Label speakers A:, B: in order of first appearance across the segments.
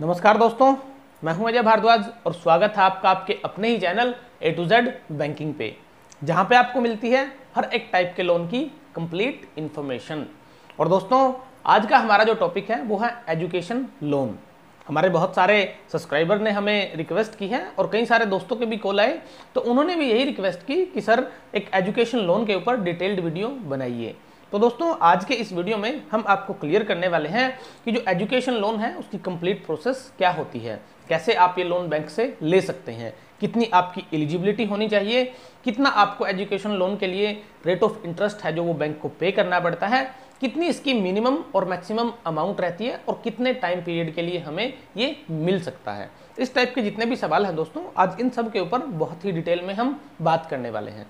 A: नमस्कार दोस्तों, मैं हूँ अजय भारद्वाज और स्वागत है आपका आपके अपने ही channel A to Z banking पे, जहाँ पे आपको मिलती है हर एक टाइप के लोन की कंप्लीट इन्फॉर्मेशन और दोस्तों, आज का हमारा जो टॉपिक है, वो है एजुकेशन लोन हमारे बहुत सारे सब्सक्राइबर ने हमें रिक्वेस्ट की है और कई सारे दोस्तों के भी कॉल आए तो उन्होंने भी यही रिक्वेस्ट की कि, सर, एक एजुकेशन लोन के ऊपर डिटेल्ड वीडियो बनाइए। तो दोस्तों, आज के इस वीडियो में हम आपको क्लियर करने वाले हैं कि जो एजुकेशन लोन है, उसकी कंप्लीट प्रोसेस क्या होती है। कैसे आप ये लोन बैंक से ले सकते हैं? कितनी आपकी एलिजिबिलिटी होनी चाहिए? कितना आपको एजुकेशन लोन के लिए रेट ऑफ़ इंटरेस्ट है जो वो बैंक को पे करना पड़ता है? कितनी इसकी मिनिमम और मैक्सिमम अमाउंट रहती है? और कितने टाइम पीरियड के लिए हमें ये मिल सकता है? इस टाइप के जितने भी सवाल हैं दोस्तों, आज इन सब के ऊपर बहुत ही डिटेल में हम बात करने वाले हैं।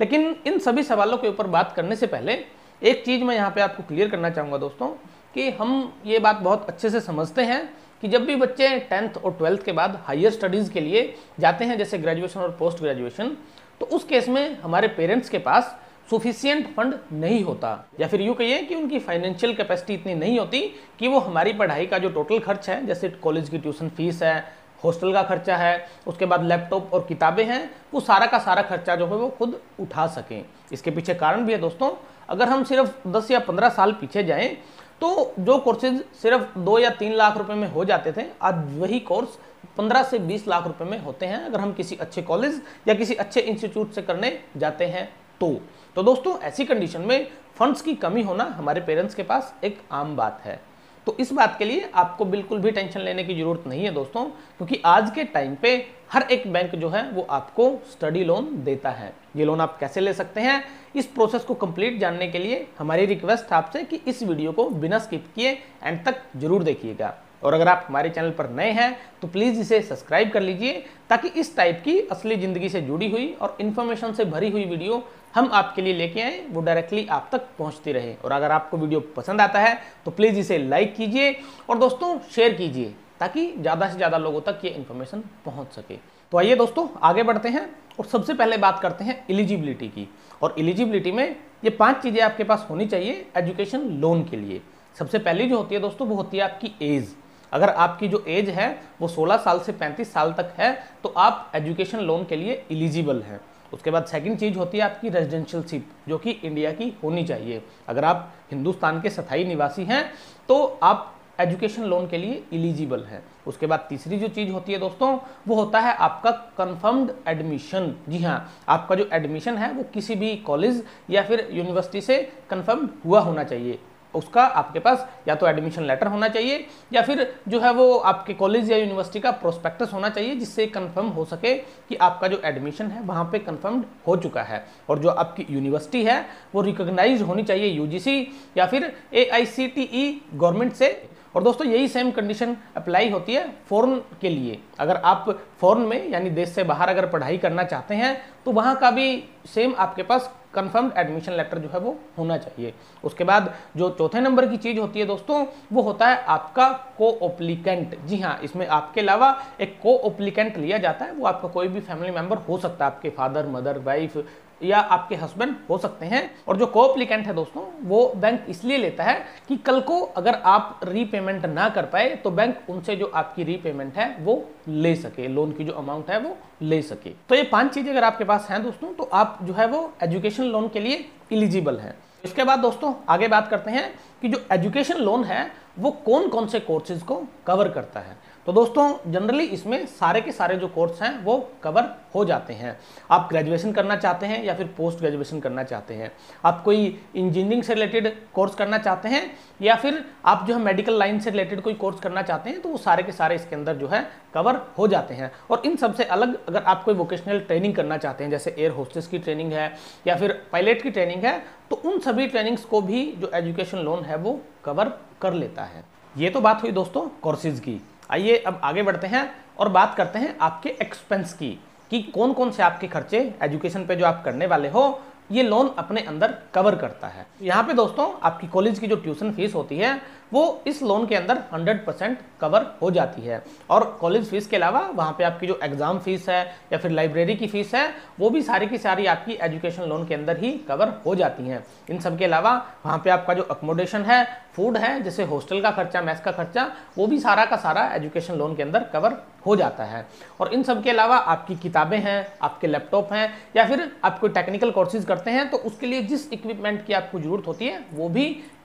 A: लेकिन इन सभी सवालों के ऊपर बात करने से पहले एक चीज़ मैं यहाँ पे आपको क्लियर करना चाहूँगा दोस्तों, कि हम ये बात बहुत अच्छे से समझते हैं कि जब भी बच्चे टेंथ और ट्वेल्थ के बाद हायर स्टडीज़ के लिए जाते हैं, जैसे ग्रेजुएशन और पोस्ट ग्रेजुएशन तो उस केस में हमारे पेरेंट्स के पास सुफिशियंट फंड नहीं होता। या फिर यूँ कहिए कि उनकी फाइनेंशियल कैपेसिटी इतनी नहीं होती कि वो हमारी पढ़ाई का जो टोटल खर्च है, जैसे कॉलेज की ट्यूशन फ़ीस है हॉस्टल का खर्चा है, उसके बाद लैपटॉप और किताबें हैं, वो सारा का सारा खर्चा जो है वो खुद उठा सकें। इसके पीछे कारण भी है दोस्तों, अगर हम सिर्फ़ 10 या 15 साल पीछे जाएँ तो जो कोर्सेज सिर्फ़ दो या तीन लाख रुपए में हो जाते थे, आज वही कोर्स 15 से 20 लाख रुपए में होते हैं, अगर हम किसी अच्छे कॉलेज या किसी अच्छे इंस्टीट्यूट से करने जाते हैं तो। तो दोस्तों, ऐसी कंडीशन में फंड्स की कमी होना हमारे पेरेंट्स के पास एक आम बात है। तो इस बात के लिए आपको बिल्कुल भी टेंशन लेने की ज़रूरत नहीं है दोस्तों, क्योंकि आज के टाइम पे हर एक बैंक जो है, वो आपको स्टडी लोन देता है। ये लोन आप कैसे ले सकते हैं? इस प्रोसेस को कंप्लीट जानने के लिए हमारी रिक्वेस्ट आपसे कि इस वीडियो को बिना स्किप किए एंड तक ज़रूर देखिएगा। और अगर आप हमारे चैनल पर नए हैं तो प्लीज़ इसे सब्सक्राइब कर लीजिए, ताकि इस टाइप की असली ज़िंदगी से जुड़ी हुई और इन्फॉर्मेशन से भरी हुई वीडियो हम आपके लिए लेके आए, वो डायरेक्टली आप तक पहुँचती रहे। और अगर आपको वीडियो पसंद आता है तो प्लीज़ इसे लाइक कीजिए और दोस्तों शेयर कीजिए, ताकि ज़्यादा से ज़्यादा लोगों तक ये इन्फॉर्मेशन पहुँच सके। तो आइए दोस्तों, आगे बढ़ते हैं और सबसे पहले बात करते हैं एलिजिबिलिटी की। और एलिजिबिलिटी में ये पाँच चीज़ें आपके पास होनी चाहिए एजुकेशन लोन के लिए। सबसे पहली जो होती है दोस्तों, वो होती है आपकी एज अगर आपकी जो एज है वो 16 साल से 35 साल तक है तो आप एजुकेशन लोन के लिए एलिजिबल हैं। उसके बाद सेकंड चीज़ होती है आपकी रेजिडेंशियलशिप जो कि इंडिया की होनी चाहिए। अगर आप हिंदुस्तान के स्थायी निवासी हैं तो आप एजुकेशन लोन के लिए एलिजिबल है। उसके बाद तीसरी जो चीज़ होती है दोस्तों, वो होता है आपका कंफर्म्ड एडमिशन जी हाँ आपका जो एडमिशन है वो किसी भी कॉलेज या फिर यूनिवर्सिटी से कंफर्म हुआ होना चाहिए। उसका आपके पास या तो एडमिशन लेटर होना चाहिए, या फिर जो है वो आपके कॉलेज या यूनिवर्सिटी का प्रोस्पेक्टस होना चाहिए, जिससे कंफर्म हो सके कि आपका जो एडमिशन है, वहाँ पे कंफर्म हो चुका है। और जो आपकी यूनिवर्सिटी है, वो रिकोगनाइज होनी चाहिए यूजीसी या फिर ए गवर्नमेंट से। और दोस्तों, यही सेम कंडीशन अप्लाई होती है फॉरन के लिए। अगर आप फॉरन में, यानी देश से बाहर अगर पढ़ाई करना चाहते हैं तो वहाँ का भी सेम आपके पास कंफर्म्ड एडमिशन लेटर जो है वो होना चाहिए। उसके बाद जो चौथे नंबर की चीज़ होती है दोस्तों, वो होता है आपका को ओप्लिकेंट जी हाँ इसमें आपके अलावा एक को ओप्लिकेंट लिया जाता है, वो आपका कोई भी फैमिली मेंबर हो सकता है, आपके फादर मदर वाइफ या आपके हस्बैंड हो सकते हैं और जो कोप्लिकेंट है दोस्तों, वो बैंक इसलिए लेता है कि कल को अगर आप रीपेमेंट ना कर पाए तो बैंक उनसे जो आपकी रीपेमेंट है, वो ले सके लोन की जो अमाउंट है, वो ले सके। तो ये पाँच चीज़ें अगर आपके पास हैं दोस्तों तो आप जो है वो एजुकेशन लोन के लिए इलिजिबल है। इसके बाद दोस्तों, आगे बात करते हैं कि जो एजुकेशन लोन है, वो कौन कौन से कोर्सेज को कवर करता है। तो दोस्तों जनरली इसमें सारे के सारे जो कोर्स हैं, वो कवर हो जाते हैं। आप ग्रेजुएशन करना चाहते हैं या फिर पोस्ट ग्रेजुएशन करना चाहते हैं? आप कोई इंजीनियरिंग से रिलेटेड कोर्स करना चाहते हैं या फिर आप जो है मेडिकल लाइन से रिलेटेड कोई कोर्स करना चाहते हैं तो वो सारे के सारे इसके अंदर जो है कवर हो जाते हैं। और इन सबसे अलग अगर आप कोई वोकेशनल ट्रेनिंग करना चाहते हैं, जैसे एयर होस्टेस की ट्रेनिंग है या फिर पायलट की ट्रेनिंग है तो उन सभी ट्रेनिंग्स को भी जो एजुकेशन लोन है, वो कवर कर लेता है। ये तो बात हुई दोस्तों कोर्सेज की। आइए अब आगे बढ़ते हैं और बात करते हैं आपके एक्सपेंस की, कि कौन कौन से आपके खर्चे एजुकेशन पे जो आप करने वाले हो ये लोन अपने अंदर कवर करता है। यहाँ पे दोस्तों, आपकी कॉलेज की जो ट्यूशन फ़ीस होती है, वो इस लोन के अंदर 100% कवर हो जाती है। और कॉलेज फ़ीस के अलावा वहाँ पे आपकी जो एग्ज़ाम फ़ीस है या फिर लाइब्रेरी की फ़ीस है, वो भी सारी की सारी आपकी एजुकेशन लोन के अंदर ही कवर हो जाती हैं। इन सब के अलावा वहाँ पे आपका जो अकोमोडेशन है फ़ूड है, जैसे हॉस्टल का खर्चा मैस का खर्चा, वो भी सारा का सारा एजुकेशन लोन के अंदर कवर हो जाता है। और इन सब के अलावा आपकी किताबें हैं, आपके लैपटॉप हैं, या फिर आप कोई टेक्निकल कोर्सेज करते हैं तो उसके लिए जिस इक्विपमेंट की आपको ज़रूरत होती है, वो भी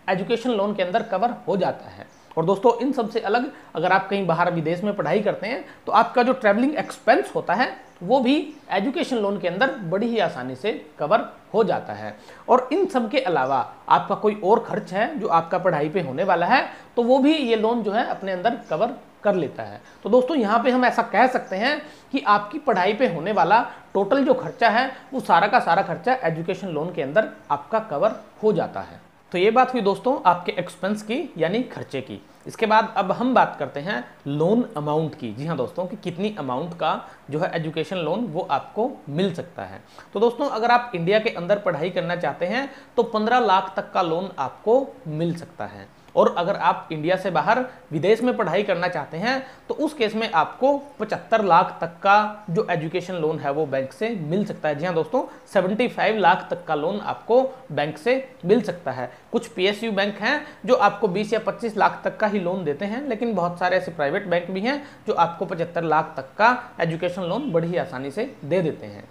A: एजुकेशन लोन के अंदर कवर हो जाता है। और दोस्तों, इन सबसे अलग अगर आप कहीं बाहर विदेश में पढ़ाई करते हैं तो आपका जो ट्रैवलिंग एक्सपेंस होता है, वो भी एजुकेशन लोन के अंदर बड़ी ही आसानी से कवर हो जाता है। और इन सब के अलावा आपका कोई और खर्च है, जो आपका पढ़ाई पे होने वाला है तो वो भी ये लोन जो है अपने अंदर कवर कर लेता है। तो दोस्तों, यहाँ पे हम ऐसा कह सकते हैं कि आपकी पढ़ाई पे होने वाला टोटल जो खर्चा है, वो सारा का सारा खर्चा एजुकेशन लोन के अंदर आपका कवर हो जाता है। तो ये बात हुई दोस्तों आपके एक्सपेंस की, यानी खर्चे की। इसके बाद अब हम बात करते हैं लोन अमाउंट की। जी हाँ दोस्तों, कि कितनी अमाउंट का जो है एजुकेशन लोन वो आपको मिल सकता है। तो दोस्तों, अगर आप इंडिया के अंदर पढ़ाई करना चाहते हैं तो 15 लाख तक का लोन आपको मिल सकता है। और अगर आप इंडिया से बाहर विदेश में पढ़ाई करना चाहते हैं तो उस केस में आपको 75 लाख तक का जो एजुकेशन लोन है वो बैंक से मिल सकता है। जी हाँ दोस्तों 75 लाख तक का लोन आपको बैंक से मिल सकता है। कुछ पीएसयू बैंक हैं जो आपको 20 या 25 लाख तक का ही लोन देते हैं, लेकिन बहुत सारे ऐसे प्राइवेट बैंक भी हैं जो आपको पचहत्तर लाख तक का एजुकेशन लोन बड़ी आसानी से दे देते हैं।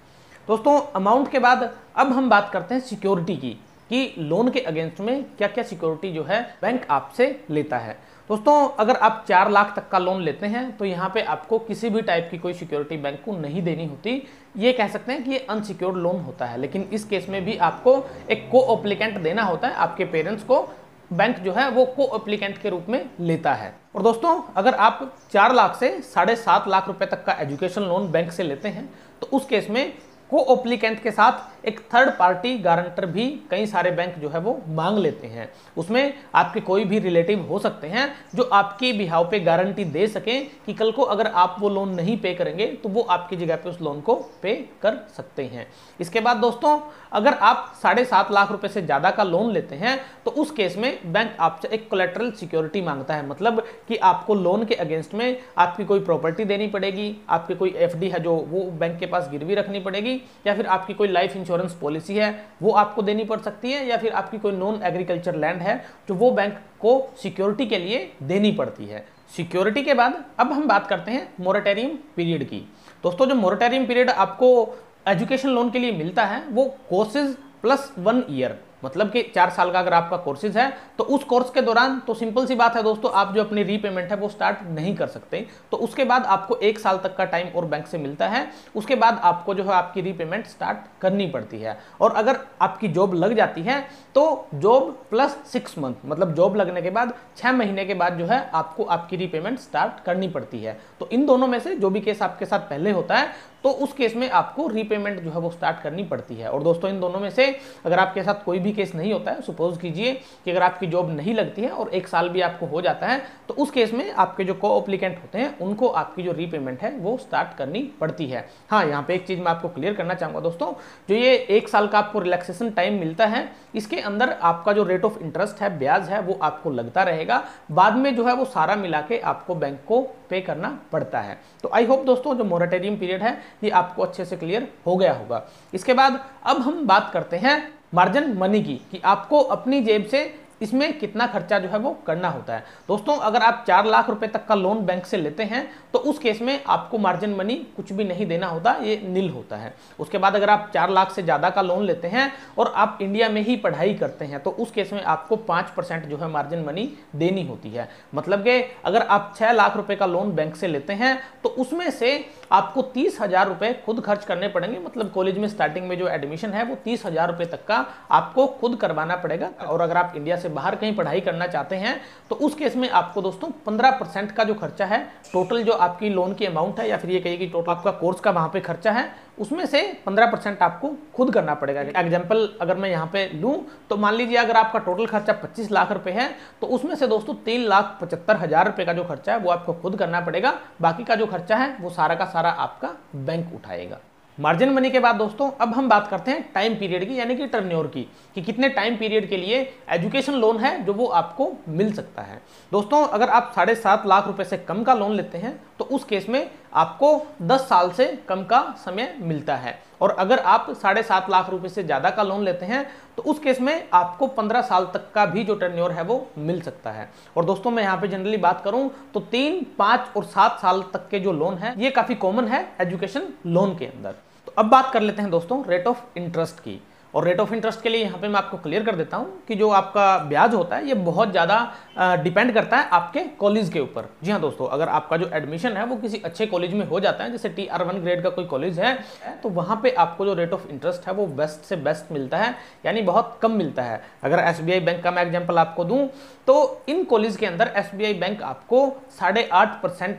A: दोस्तों अमाउंट के बाद अब हम बात करते हैं सिक्योरिटी की। कि लोन के अगेंस्ट में क्या क्या सिक्योरिटी जो है बैंक आपसे लेता है। दोस्तों, अगर आप चार लाख तक का लोन लेते हैं तो यहाँ पे आपको किसी भी टाइप की कोई सिक्योरिटी बैंक को नहीं देनी होती। ये कह सकते हैं कि ये अनसिक्योर्ड लोन होता है, लेकिन इस केस में भी आपको एक को अप्लीकेंट देना होता है, आपके पेरेंट्स को। बैंक जो है वो को अप्लीकेंट के रूप में लेता है। और दोस्तों, अगर आप चार लाख से साढ़े सात लाख रुपए तक का एजुकेशन लोन बैंक से लेते हैं तो उस केस में को ओप्लीकेंट के साथ एक थर्ड पार्टी गारंटर भी कई सारे बैंक जो है वो मांग लेते हैं। उसमें आपके कोई भी रिलेटिव हो सकते हैं जो आपके बिहाव पे गारंटी दे सकें कि कल को अगर आप वो लोन नहीं पे करेंगे तो वो आपकी जगह पे उस लोन को पे कर सकते हैं। इसके बाद दोस्तों, अगर आप साढ़े सात लाख रुपए से ज़्यादा का लोन लेते हैं तो उस केस में बैंक आपसे एक कोलेट्रल सिक्योरिटी माँगता है। मतलब कि आपको लोन के अगेंस्ट में आपकी कोई प्रॉपर्टी देनी पड़ेगी, आपकी कोई एफडी है जो वो बैंक के पास गिरवी रखनी पड़ेगी या फिर आपकी कोई लाइफ इंश्योरेंस पॉलिसी है, वो आपको देनी पड़ सकती है, या फिर आपकी कोई नॉन एग्रीकल्चर लैंड है जो वो बैंक को सिक्योरिटी के लिए देनी पड़ती है। सिक्योरिटी के बाद, अब हम बात करते हैं मोरेटेरियम पीरियड की। दोस्तों, जो मोरेटेरियम पीरियड आपको एजुकेशन लोन के लिए मिलता है, वो कोर्सेज प्लस वन ईयर मतलब कि चार साल का अगर आपका कोर्सेज है तो उस कोर्स के दौरान तो सिंपल सी बात है दोस्तों, आप जो अपनी रीपेमेंट है वो स्टार्ट नहीं कर सकते। तो उसके बाद आपको एक साल तक का टाइम और बैंक से मिलता है। उसके बाद आपको जो है आपकी रीपेमेंट स्टार्ट करनी पड़ती है। और अगर आपकी जॉब लग जाती है तो जॉब प्लस सिक्स मंथ मतलब जॉब लगने के बाद छह महीने के बाद जो है आपको आपकी रीपेमेंट स्टार्ट करनी पड़ती है। तो इन दोनों में से जो भी केस आपके साथ पहले होता है तो उस केस में आपको रीपेमेंट जो है वो स्टार्ट करनी पड़ती है। और दोस्तों, इन दोनों में से अगर आपके साथ कोई भी केस नहीं होता है सपोज़ कीजिए कि अगर आपकी जॉब नहीं लगती है और एक साल भी आपको हो जाता है तो उस केस में आपके जो को अप्लीकेंट होते हैं, उनको आपकी जो रीपेमेंट है वो स्टार्ट करनी पड़ती है। हाँ यहाँ पे एक चीज़ मैं आपको क्लियर करना चाहूँगा दोस्तों, जो ये एक साल का आपको रिलैक्सेशन टाइम मिलता है, इसके अंदर आपका जो रेट ऑफ़ इंटरेस्ट है, ब्याज है, वो आपको लगता रहेगा। बाद में जो है वो सारा मिला के आपको बैंक को पे करना पड़ता है। तो आई होप दोस्तों, जो मोरेटेरियम पीरियड है ये आपको अच्छे से क्लियर हो गया होगा। इसके बाद अब हम बात करते हैं मार्जिन मनी की, कि आपको अपनी जेब से इसमें कितना खर्चा जो है वो करना होता है। दोस्तों, अगर आप चार लाख रुपए तक का लोन बैंक से लेते हैं तो उस केस में आपको मार्जिन मनी कुछ भी नहीं देना होता, ये नील होता है। उसके बाद अगर आप चार लाख से ज़्यादा का लोन लेते हैं और आप इंडिया में ही पढ़ाई करते हैं तो उस केस में आपको पाँच जो है मार्जिन मनी देनी होती है। मतलब कि अगर आप छः लाख रुपए का लोन बैंक से लेते हैं तो उसमें से आपको तीस हज़ार रुपए खुद खर्च करने पड़ेंगे। मतलब कॉलेज में स्टार्टिंग में जो एडमिशन है, वो तीस हज़ार रुपए तक का आपको खुद करवाना पड़ेगा। और अगर आप इंडिया से बाहर कहीं पढ़ाई करना चाहते हैं तो उस केस में आपको दोस्तों पंद्रह परसेंट का जो खर्चा है, टोटल जो आपकी लोन की अमाउंट है, या फिर ये कहिए कि टोटल आपका कोर्स का वहाँ पे खर्चा है, उसमें से 15 परसेंट आपको खुद करना पड़ेगा। एग्ज़ाम्पल अगर मैं यहाँ पे लूँ तो मान लीजिए अगर आपका टोटल खर्चा 25 लाख रुपए है तो उसमें से दोस्तों तीन लाख पचहत्तर हज़ार रुपए का जो खर्चा है, वो आपको खुद करना पड़ेगा, बाकी का जो खर्चा है, वो सारा का सारा आपका बैंक उठाएगा। मार्जिन मनी के बाद दोस्तों, अब हम बात करते हैं टाइम पीरियड की, यानी कि टर्न्योर की, कि कितने टाइम पीरियड के लिए एजुकेशन लोन है जो वो आपको मिल सकता है। दोस्तों, अगर आप साढ़े सात लाख रुपए से कम का लोन लेते हैं तो उस केस में आपको 10 साल से कम का समय मिलता है। और अगर आप साढ़े सात लाख रुपए से ज़्यादा का लोन लेते हैं तो उस केस में आपको 15 साल तक का भी जो टर्न्योर है वो मिल सकता है। और दोस्तों, मैं यहाँ पे जनरली बात करूँ तो तीन, पाँच और सात साल तक के जो लोन है, ये काफ़ी कॉमन है एजुकेशन लोन के अंदर। अब बात कर लेते हैं दोस्तों रेट ऑफ़ इंटरेस्ट की। और रेट ऑफ़ इंटरेस्ट के लिए यहाँ पे मैं आपको क्लियर कर देता हूँ कि जो आपका ब्याज होता है, ये बहुत ज़्यादा डिपेंड करता है आपके कॉलेज के ऊपर। जी हाँ दोस्तों, अगर आपका जो एडमिशन है वो किसी अच्छे कॉलेज में हो जाता है, जैसे टी आर वन ग्रेड का कोई कॉलेज है तो वहाँ पे आपको जो रेट ऑफ़ इंटरेस्ट है वो बेस्ट से बेस्ट मिलता है, यानी बहुत कम मिलता है। अगर एसबीआई बैंक का मैं एग्ज़ाम्पल आपको दूँ तो इन कॉलेज के अंदर एसबीआई बैंक आपको साढ़े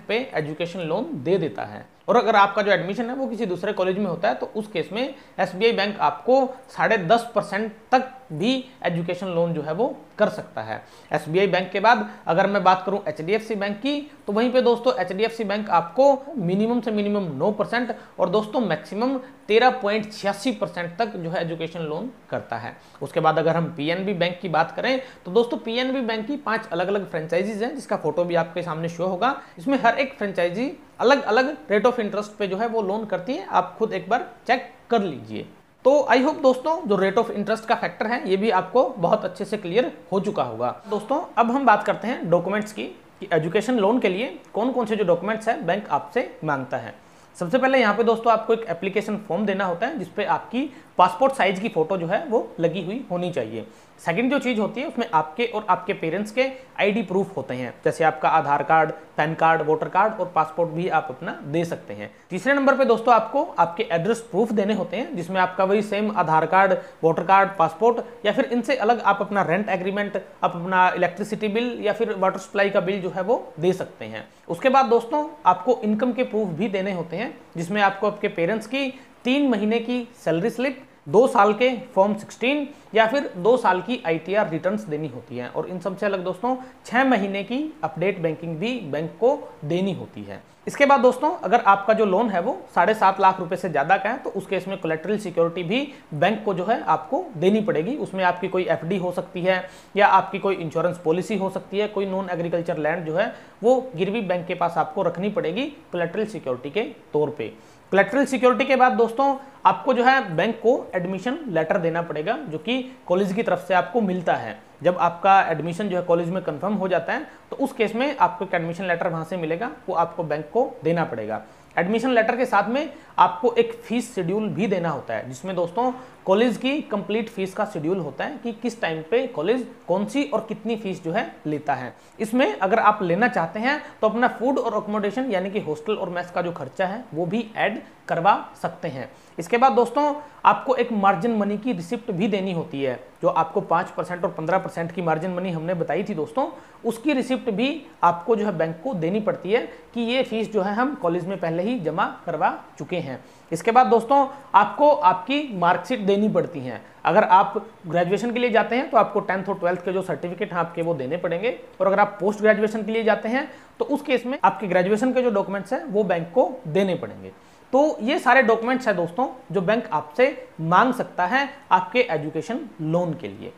A: पे एजुकेशन लोन दे देता है। और अगर आपका जो एडमिशन है वो किसी दूसरे कॉलेज में होता है तो उस केस में एसबीआई बैंक आपको साढ़े दस परसेंट तक भी एजुकेशन लोन जो है वो कर सकता है। एसबीआई बैंक के बाद अगर मैं बात करूँ एचडीएफसी बैंक की तो वहीं पे दोस्तों एचडीएफसी बैंक आपको मिनिमम से मिनिमम 9 परसेंट और दोस्तों मैक्सिमम तेरह पॉइंट छियासी परसेंट तक जो है एजुकेशन लोन करता है। उसके बाद अगर हम पीएनबी बैंक की बात करें तो दोस्तों पीएनबी बैंक की पाँच अलग अलग फ्रेंचाइजीज हैं, जिसका फ़ोटो भी आपके सामने शो होगा। इसमें हर एक फ्रेंचाइजी अलग अलग रेट ऑफ़ इंटरेस्ट पे जो है वो लोन करती है। आप खुद एक बार चेक कर लीजिए। तो आई होप दोस्तों, जो रेट ऑफ़ इंटरेस्ट का फैक्टर है, ये भी आपको बहुत अच्छे से क्लियर हो चुका होगा। दोस्तों, अब हम बात करते हैं डॉक्यूमेंट्स की, कि एजुकेशन लोन के लिए कौन कौन से जो डॉक्यूमेंट्स हैं बैंक आपसे माँगता है। सबसे पहले यहाँ पे दोस्तों, आपको एक एप्लीकेशन फॉर्म देना होता है, जिसपे आपकी पासपोर्ट साइज़ की फ़ोटो जो है वो लगी हुई होनी चाहिए। सेकंड जो चीज़ होती है, उसमें आपके और आपके पेरेंट्स के आईडी प्रूफ होते हैं। जैसे आपका Aadhaar card, PAN card voter card और पासपोर्ट भी आप अपना दे सकते हैं। तीसरे नंबर पे दोस्तों आपको आपके एड्रेस प्रूफ देने होते हैं, जिसमें आपका वही same Aadhaar card voter card passport या फिर इनसे अलग आप अपना रेंट एग्रीमेंट आप अपना इलेक्ट्रिसिटी बिल या फिर वाटर सप्लाई का बिल जो है वो दे सकते हैं। उसके बाद दोस्तों आपको इनकम के प्रूफ भी देने होते हैं, जिसमें आपको आपके पेरेंट्स की तीन महीने की सैलरी स्लिप दो साल के फॉर्म 16 या फिर दो साल की आईटीआर रिटर्न्स देनी होती है। और इन सबसे अलग दोस्तों छः महीने की अपडेट बैंकिंग भी बैंक को देनी होती है। इसके बाद दोस्तों, अगर आपका जो लोन है वो साढ़े सात लाख रुपए से ज़्यादा का है तो उस केस में कोलेट्रल सिक्योरिटी भी बैंक को जो है आपको देनी पड़ेगी। उसमें आपकी कोई एफडी हो सकती है या आपकी कोई इंश्योरेंस पॉलिसी हो सकती है, कोई नॉन एग्रीकल्चर लैंड जो है, वो गिरवी बैंक के पास आपको रखनी पड़ेगी कोलेट्रल सिक्योरिटी के तौर पर कलेक्ट्रल सिक्योरिटी के बाद दोस्तों, आपको जो है बैंक को एडमिशन लेटर देना पड़ेगा, जो कि कॉलेज की तरफ़ से आपको मिलता है। जब आपका एडमिशन जो है कॉलेज में कंफर्म हो जाता है तो उस केस में आपको एडमिशन लेटर वहाँ से मिलेगा, वो आपको बैंक को देना पड़ेगा। एडमिशन लेटर के साथ में आपको एक फ़ीस शेड्यूल भी देना होता है, जिसमें दोस्तों कॉलेज की कंप्लीट फ़ीस का शेड्यूल होता है कि किस टाइम पे कॉलेज कौन सी और कितनी फ़ीस जो है लेता है। इसमें अगर आप लेना चाहते हैं तो अपना फ़ूड और अकोमोडेशन यानी कि हॉस्टल और मेस का जो खर्चा है, वो भी ऐड करवा सकते हैं। इसके बाद दोस्तों, आपको एक मार्जिन मनी की रिसिप्ट भी देनी होती है, जो आपको पाँच परसेंट और पंद्रह परसेंट की मार्जिन मनी हमने बताई थी दोस्तों। उसकी रिसिप्ट भी आपको जो है बैंक को देनी पड़ती है कि ये फ़ीस जो है हम कॉलेज में पहले ही जमा करवा चुके हैं। इसके बाद दोस्तों, आपको आपकी मार्कशीट देनी पड़ती हैं। अगर आप ग्रेजुएशन के लिए जाते हैं तो आपको टेंथ और ट्वेल्थ के जो सर्टिफिकेट हैं, आपके वो देने पड़ेंगे। और अगर आप पोस्ट ग्रेजुएशन के लिए जाते हैं तो उस केस में आपके ग्रेजुएशन के जो डॉक्यूमेंट्स हैं, वो बैंक को देने पड़ेंगे। तो ये सारे डॉक्यूमेंट्स हैं दोस्तों, जो बैंक आपसे मांग सकता है आपके एजुकेशन लोन के लिए।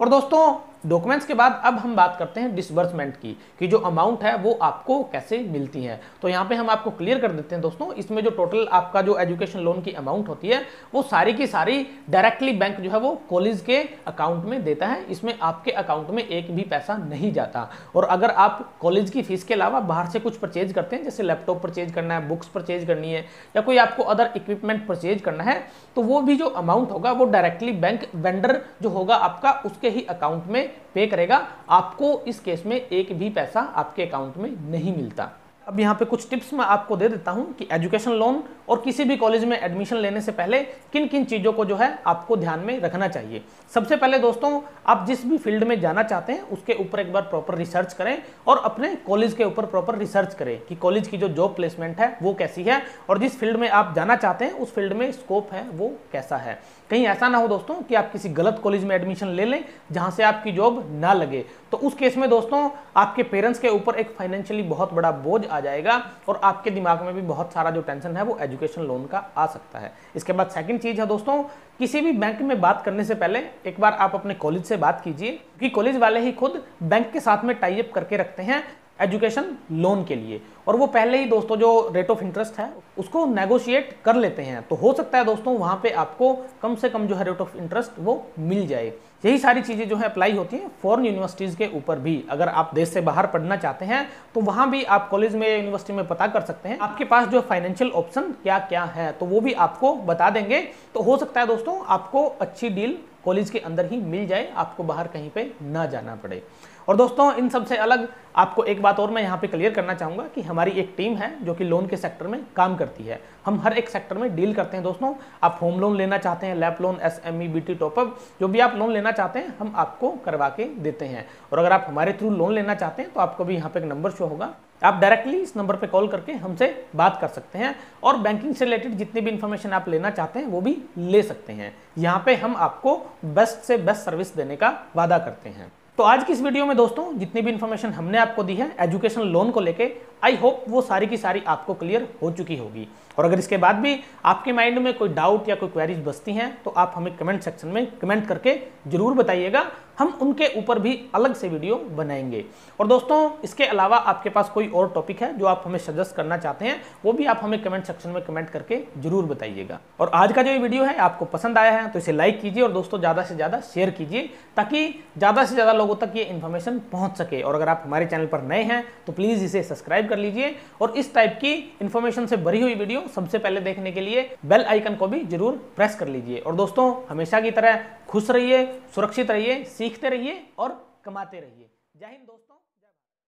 A: और दोस्तों डॉक्यूमेंट्स के बाद अब हम बात करते हैं डिसबर्समेंट की, कि जो अमाउंट है वो आपको कैसे मिलती है। तो यहाँ पे हम आपको क्लियर कर देते हैं दोस्तों, इसमें जो टोटल आपका जो एजुकेशन लोन की अमाउंट होती है, वो सारी की सारी डायरेक्टली बैंक जो है वो कॉलेज के अकाउंट में देता है। इसमें आपके अकाउंट में एक भी पैसा नहीं जाता। और अगर आप कॉलेज की फ़ीस के अलावा बाहर से कुछ परचेज करते हैं, जैसे लैपटॉप परचेज करना है बुक्स परचेज करनी है, या कोई आपको अदर इक्विपमेंट परचेज करना है तो वो भी जो अमाउंट होगा वो डायरेक्टली बैंक वेंडर जो होगा आपका, उसके ही अकाउंट में पे करेगा, आपको इस केस में एक भी पैसा आपके अकाउंट में नहीं मिलता। अब यहाँ पे कुछ टिप्स मैं आपको दे देता हूँ कि एजुकेशन लोन और किसी भी कॉलेज में एडमिशन लेने से पहले किन किन चीज़ों को जो है आपको ध्यान में रखना चाहिए। सबसे पहले दोस्तों, आप जिस भी फ़ील्ड में जाना चाहते हैं, उसके ऊपर एक बार प्रॉपर रिसर्च करें और अपने कॉलेज के ऊपर प्रॉपर रिसर्च करें कि कॉलेज की जो जॉब प्लेसमेंट है वो कैसी है और जिस फ़ील्ड में आप जाना चाहते हैं, उस फ़ील्ड में स्कोप है वो कैसा है। कहीं ऐसा ना हो दोस्तों कि आप किसी गलत कॉलेज में एडमिशन ले लें, जहाँ से आपकी जॉब ना लगे। तो उस केस में दोस्तों, आपके पेरेंट्स के ऊपर एक फाइनेंशियली बहुत बड़ा बोझ आ जाएगा और आपके दिमाग में भी बहुत सारा जो टेंशन है, वो एजुकेशन लोन का आ सकता है। इसके बाद सेकंड चीज़ है दोस्तों, किसी भी बैंक में बात करने से पहले एक बार आप अपने कॉलेज से बात कीजिए, क्योंकि कॉलेज वाले ही खुद बैंक के साथ में टाइप करके रखते हैं। एजुकेशन लोन के लिए। और वो पहले ही दोस्तों जो रेट ऑफ़ इंटरेस्ट है, उसको नेगोशिएट कर लेते हैं। तो हो सकता है दोस्तों वहाँ पे आपको कम से कम जो है रेट ऑफ़ इंटरेस्ट वो मिल जाए। यही सारी चीज़ें जो है अप्लाई होती हैं फॉरेन यूनिवर्सिटीज़ के ऊपर भी। अगर आप देश से बाहर पढ़ना चाहते हैं तो वहाँ भी आप कॉलेज में यूनिवर्सिटी में पता कर सकते हैं, आपके पास जो फाइनेंशियल ऑप्शन क्या क्या है तो वो भी आपको बता देंगे। तो हो सकता है दोस्तों आपको अच्छी डील कॉलेज के अंदर ही मिल जाए, आपको बाहर कहीं पर ना जाना पड़े। और दोस्तों, इन सबसे अलग आपको एक बात और मैं यहाँ पे क्लियर करना चाहूँगा कि हमारी एक टीम है जो कि लोन के सेक्टर में काम करती है। हम हर एक सेक्टर में डील करते हैं दोस्तों। आप होम लोन लेना चाहते हैं LAP loan S M E B T top up जो भी आप लोन लेना चाहते हैं, हम आपको करवा के देते हैं। और अगर आप हमारे थ्रू लोन लेना चाहते हैं तो आपको भी यहाँ पे एक नंबर शो होगा। आप डायरेक्टली इस नंबर पर कॉल करके हमसे बात कर सकते हैं और बैंकिंग से रिलेटेड जितनी भी इन्फॉर्मेशन आप लेना चाहते हैं, वो भी ले सकते हैं। यहाँ पे हम आपको बेस्ट से बेस्ट सर्विस देने का वादा करते हैं। तो आज की इस वीडियो में दोस्तों, जितनी भी इन्फॉर्मेशन हमने आपको दी है एजुकेशन लोन को लेके आई होप वो सारी की सारी आपको क्लियर हो चुकी होगी। और अगर इसके बाद भी आपके माइंड में कोई डाउट या कोई क्वेरीज बसती हैं तो आप हमें कमेंट सेक्शन में कमेंट करके ज़रूर बताइएगा। हम उनके ऊपर भी अलग से वीडियो बनाएँगे। और दोस्तों, इसके अलावा आपके पास कोई और टॉपिक है जो आप हमें सजेस्ट करना चाहते हैं, वो भी आप हमें कमेंट सेक्शन में कमेंट करके ज़रूर बताइएगा। और आज का जो ये वीडियो है, आपको पसंद आया है तो इसे लाइक कीजिए और दोस्तों, ज़्यादा से ज़्यादा शेयर कीजिए, ताकि ज़्यादा से ज़्यादा लोगों तक ये इन्फॉर्मेशन पहुँच सके। और अगर आप हमारे चैनल पर नए हैं तो प्लीज़ इसे सब्सक्राइब कर लीजिए। और इस टाइप की इन्फॉर्मेशन से भरी हुई वीडियो सबसे पहले देखने के लिए बेल आइकन को भी ज़रूर प्रेस कर लीजिए। और दोस्तों, हमेशा की तरह खुश रहिए, सुरक्षित रहिए सीखते रहिए और कमाते रहिए। जय हिंद दोस्तों।